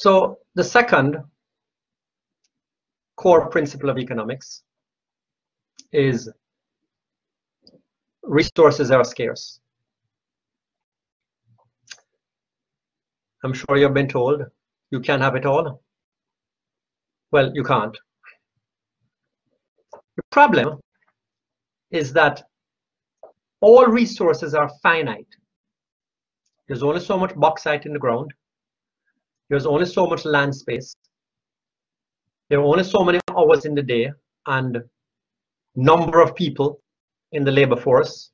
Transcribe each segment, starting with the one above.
So the second core principle of economics is resources are scarce. I'm sure you've been told you can't have it all. Well, you can't. The problem is that all resources are finite. There's only so much bauxite in the ground. There's only so much land space. There are only so many hours in the day and number of people in the labor force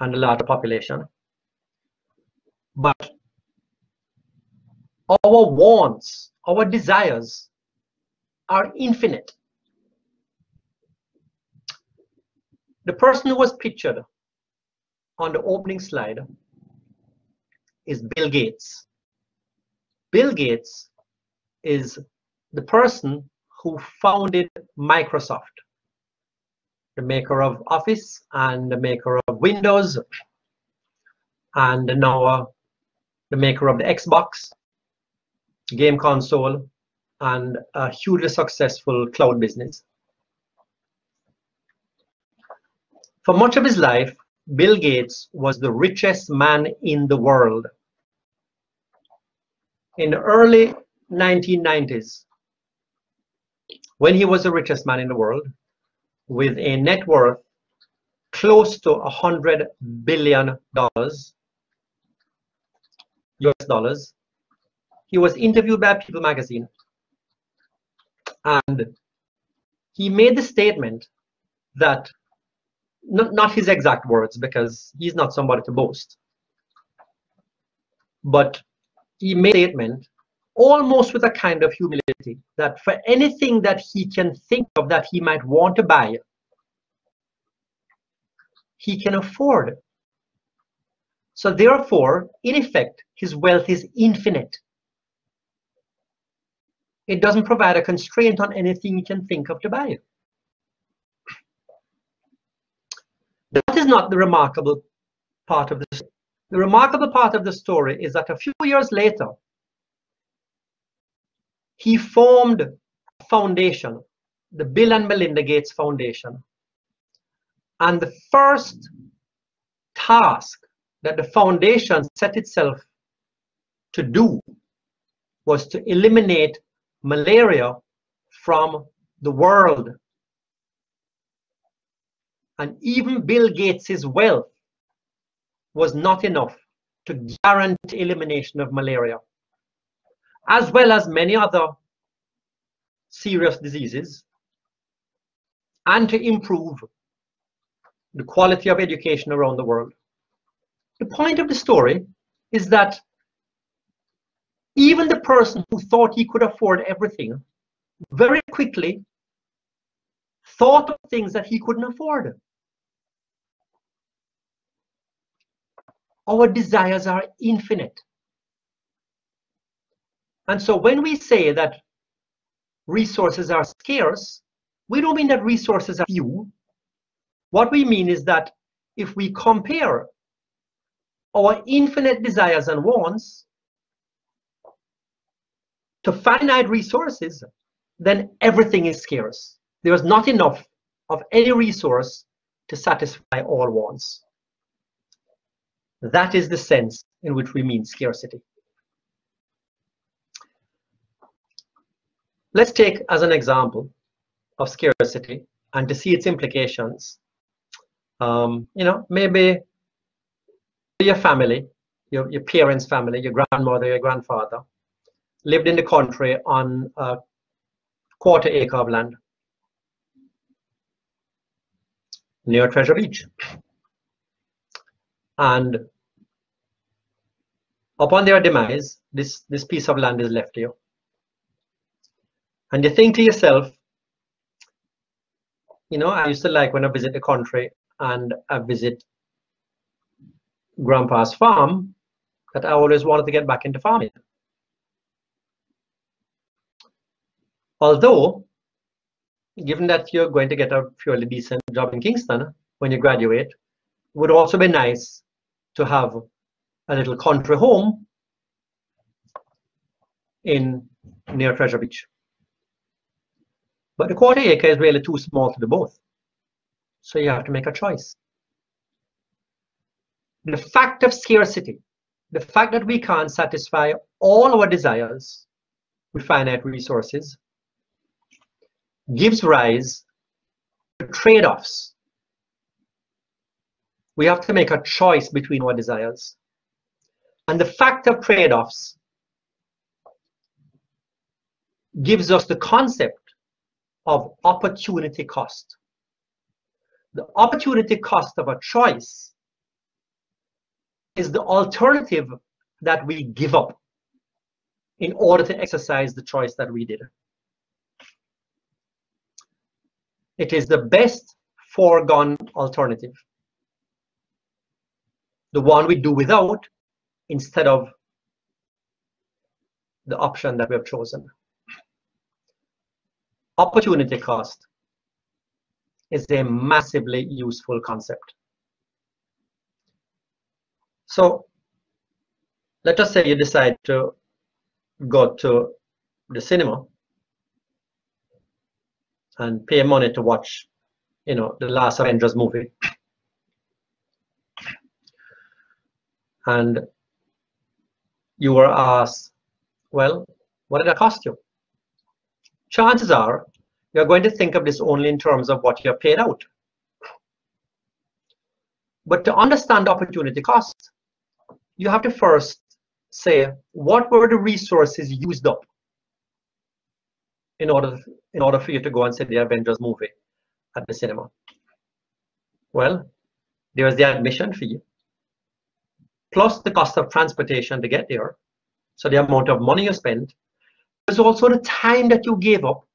and the larger population. But our wants, our desires are infinite. The person who was pictured on the opening slide is Bill Gates. Bill Gates is the person who founded Microsoft, the maker of Office and the maker of Windows, and now uh, the maker of the Xbox game console and a hugely successful cloud business. For much of his life, Bill Gates was the richest man in the world. In the early 1990s, when he was the richest man in the world, with a net worth close to a hundred billion dollars, US dollars, he was interviewed by People magazine and he made the statement that not, not his exact words because he's not somebody to boast. But he made a statement almost with a kind of humility that for anything that he can think of that he might want to buy, he can afford. So therefore, in effect, his wealth is infinite. It doesn't provide a constraint on anything you can think of to buy. That is not the remarkable part of the story. The remarkable part of the story is that a few years later, he formed a foundation, the Bill and Melinda Gates Foundation. And the first task that the foundation set itself to do was to eliminate malaria from the world and even Bill Gates' wealth was not enough to guarantee elimination of malaria, as well as many other serious diseases, and to improve the quality of education around the world. The point of the story is that even the person who thought he could afford everything very quickly thought of things that he couldn't afford. Our desires are infinite. And so when we say that resources are scarce, we don't mean that resources are few. What we mean is that if we compare our infinite desires and wants to finite resources, then everything is scarce. There is not enough of any resource to satisfy all wants. That is the sense in which we mean scarcity. Let's take as an example of scarcity and to see its implications. Um, you know, maybe your family, your, your parents' family, your grandmother, your grandfather, lived in the country on a quarter acre of land near Treasure Beach. And upon their demise, this, this piece of land is left to you. And you think to yourself, you know, I used to like when I visit the country and I visit grandpa's farm that I always wanted to get back into farming. Although, given that you're going to get a fairly decent job in Kingston when you graduate, would also be nice to have a little country home in near Treasure Beach. But the quarter acre is really too small to do both. So you have to make a choice. The fact of scarcity, the fact that we can't satisfy all our desires with finite resources gives rise to trade-offs. We have to make a choice between our desires. And the fact of trade-offs gives us the concept of opportunity cost. The opportunity cost of a choice is the alternative that we give up in order to exercise the choice that we did. It is the best foregone alternative. The one we do without instead of the option that we have chosen. Opportunity cost is a massively useful concept. So let us say you decide to go to the cinema and pay money to watch, you know, the last Avengers movie. And you were asked, well, what did that cost you? Chances are you're going to think of this only in terms of what you're paid out. But to understand opportunity cost, you have to first say, what were the resources used up in order, in order for you to go and see the Avengers movie at the cinema? Well, there was the admission fee, plus the cost of transportation to get there. So the amount of money you spend. There's also the time that you gave up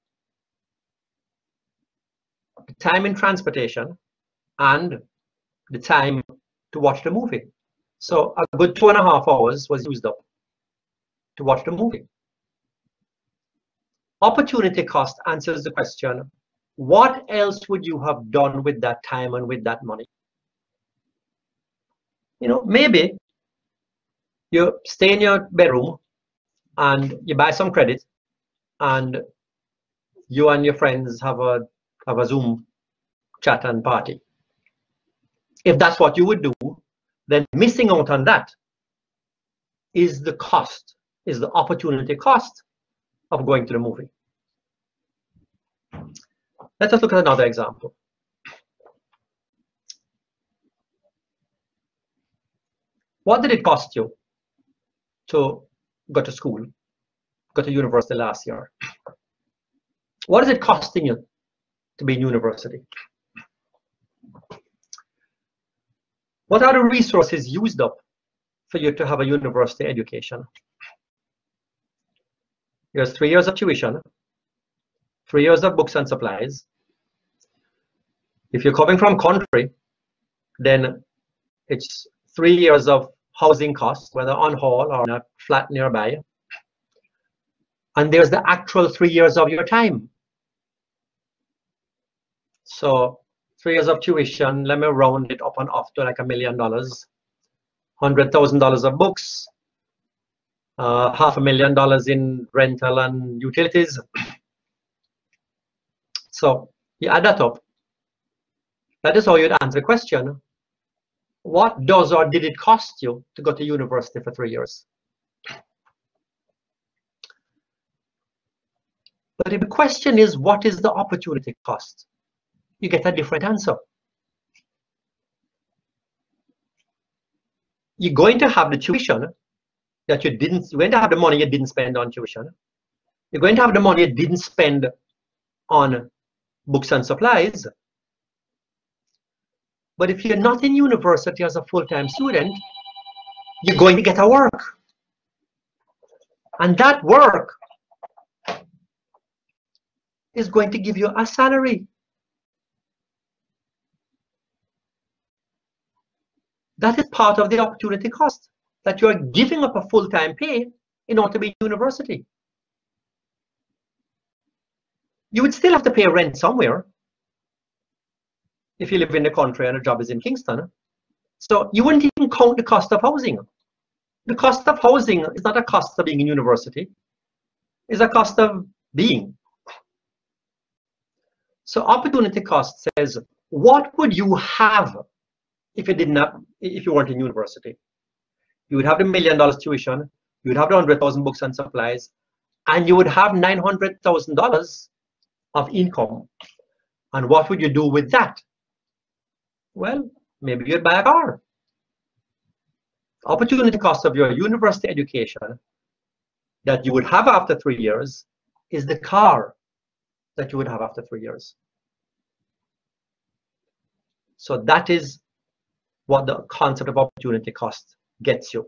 the time in transportation and the time to watch the movie. So a good two and a half hours was used up to watch the movie. Opportunity cost answers the question, what else would you have done with that time and with that money? You know, maybe you stay in your bedroom and you buy some credit and you and your friends have a have a Zoom chat and party. If that's what you would do, then missing out on that is the cost, is the opportunity cost of going to the movie. Let us look at another example. What did it cost you to go to school, go to university last year? What is it costing you to be in university? What are the resources used up for you to have a university education? There's three years of tuition, three years of books and supplies. If you're coming from country, then it's three years of housing costs, whether on hall or in a flat nearby. And there's the actual three years of your time. So three years of tuition, let me round it up and off to like a million dollars. Hundred thousand dollars of books, uh, half a million dollars in rental and utilities. So you add that up. That is how you'd answer the question. What does or did it cost you to go to university for three years? But if the question is, what is the opportunity cost? you get a different answer. You're going to have the tuition that you didn't, you're going to have the money you didn't spend on tuition. You're going to have the money you didn't spend on books and supplies. But if you're not in university as a full-time student, you're going to get a work. And that work is going to give you a salary. That is part of the opportunity cost, that you are giving up a full-time pay in order to be university. You would still have to pay rent somewhere if you live in the country and a job is in Kingston. So you wouldn't even count the cost of housing. The cost of housing is not a cost of being in university. It's a cost of being. So opportunity cost says, what would you have if you didn't have, if you weren't in university? You would have the million dollars tuition, you would have the hundred thousand books and supplies, and you would have nine hundred thousand dollars of income. And what would you do with that? Well, maybe you'd buy a car. Opportunity cost of your university education that you would have after three years is the car that you would have after three years. So that is what the concept of opportunity cost gets you.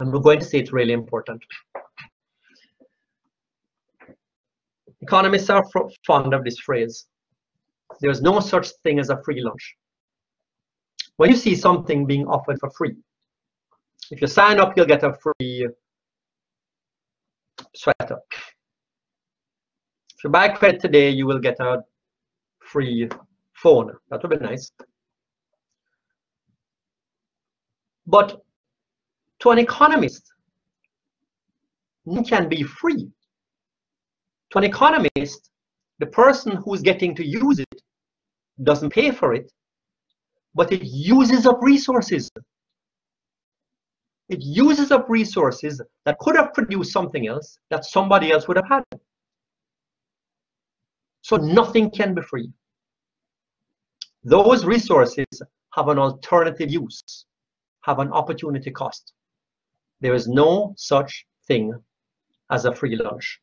And we're going to say it's really important. Economists are fond of this phrase. There's no such thing as a free lunch. When you see something being offered for free, if you sign up, you'll get a free sweater. If you buy credit today, you will get a free phone. That would be nice. But to an economist, it can be free. To an economist, the person who's getting to use it doesn't pay for it, but it uses up resources. It uses up resources that could have produced something else that somebody else would have had. So nothing can be free. Those resources have an alternative use, have an opportunity cost. There is no such thing as a free lunch.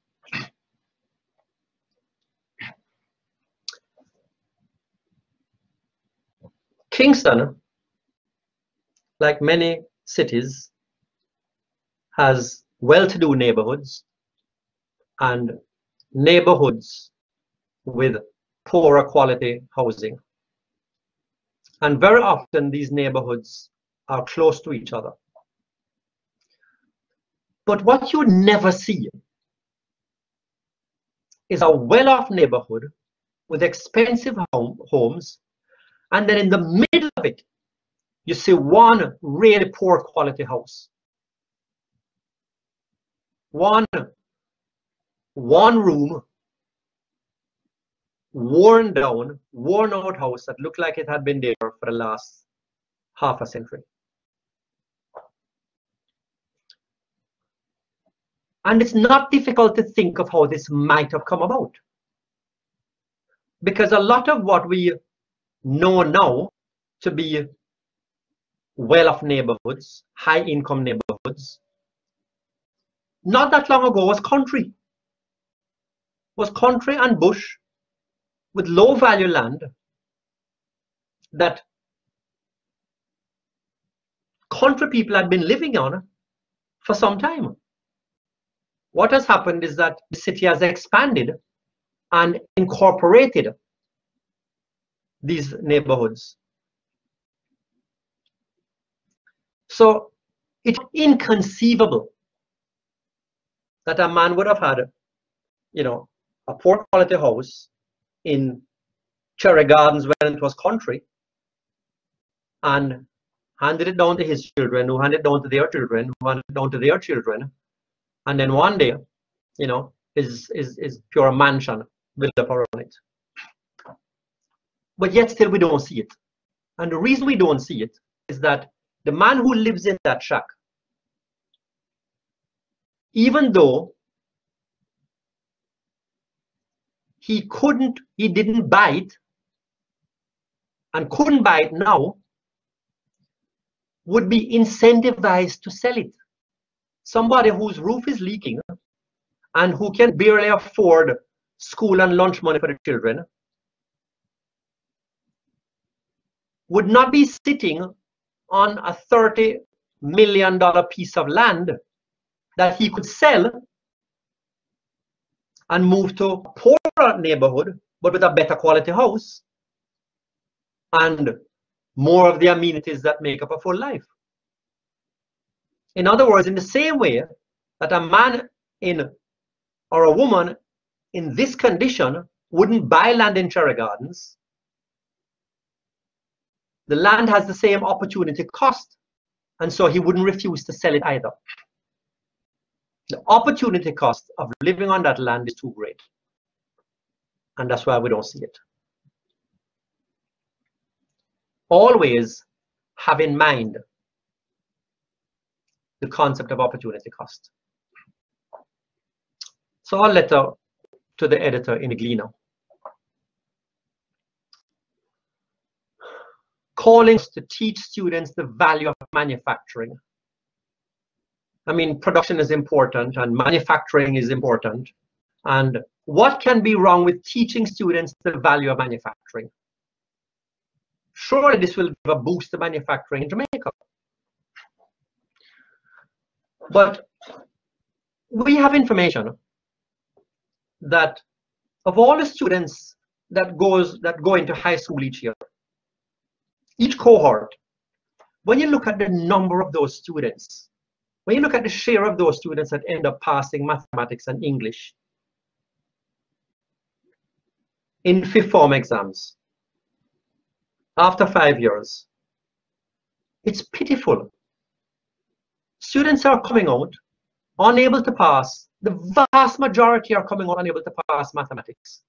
Kingston, like many cities, has well-to-do neighborhoods and neighborhoods with poorer quality housing. And very often these neighborhoods are close to each other. But what you never see is a well-off neighborhood with expensive home, homes, and then in the middle of it, you see one really poor quality house. One, one room worn down, worn out house that looked like it had been there for the last half a century. And it's not difficult to think of how this might have come about. Because a lot of what we know now to be well-off neighborhoods, high-income neighborhoods, not that long ago was country. Was country and bush with low value land that country people had been living on for some time. What has happened is that the city has expanded and incorporated these neighborhoods. So it's inconceivable that a man would have had, you know, a poor quality house in Cherry Gardens when it was country and handed it down to his children, who handed it down to their children, who handed it down to their children. And then one day, you know, is is is pure mansion built up around it. But yet still we don't see it. And the reason we don't see it is that the man who lives in that shack, even though he couldn't, he didn't buy it and couldn't buy it now, would be incentivized to sell it. Somebody whose roof is leaking and who can barely afford school and lunch money for the children would not be sitting on a 30 million dollar piece of land that he could sell and move to a poorer neighborhood, but with a better quality house and more of the amenities that make up a full life. In other words, in the same way that a man in or a woman in this condition wouldn't buy land in Cherry Gardens, the land has the same opportunity cost, and so he wouldn't refuse to sell it either. The opportunity cost of living on that land is too great. And that's why we don't see it. Always have in mind the concept of opportunity cost. So a letter to the editor in the Calling to teach students the value of manufacturing. I mean, production is important and manufacturing is important. And what can be wrong with teaching students the value of manufacturing? Surely this will give a boost to manufacturing in Jamaica. But we have information that of all the students that goes that go into high school each year, each cohort, when you look at the number of those students, when you look at the share of those students that end up passing mathematics and English in fifth form exams after five years, it's pitiful. Students are coming out unable to pass the vast majority are coming out unable to pass mathematics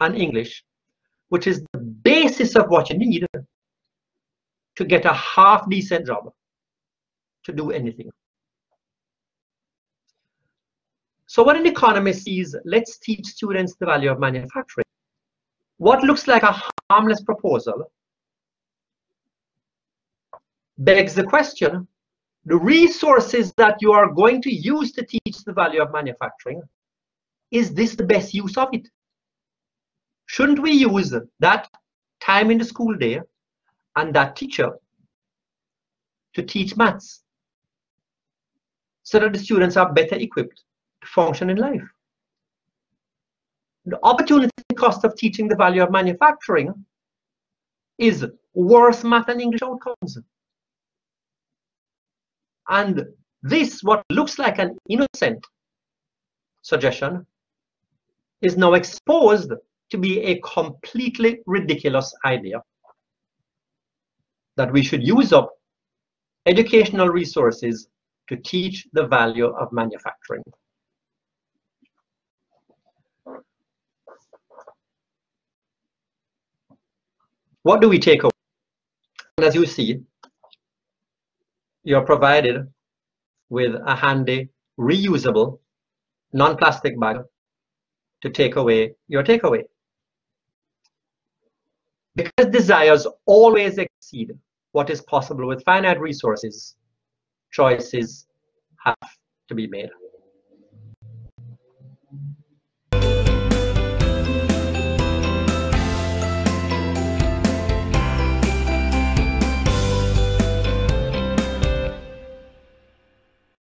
and English, which is the basis of what you need to get a half decent job to do anything. So when an economist sees, let's teach students the value of manufacturing, what looks like a harmless proposal begs the question, the resources that you are going to use to teach the value of manufacturing, is this the best use of it? Shouldn't we use that time in the school day and that teacher to teach maths so that the students are better equipped to function in life? The opportunity cost of teaching the value of manufacturing is worse math and English outcomes. And this, what looks like an innocent suggestion, is now exposed to be a completely ridiculous idea that we should use up educational resources to teach the value of manufacturing. What do we take away? And as you see, you're provided with a handy, reusable, non-plastic bag to take away your takeaway. Because desires always exceed what is possible with finite resources, choices have to be made.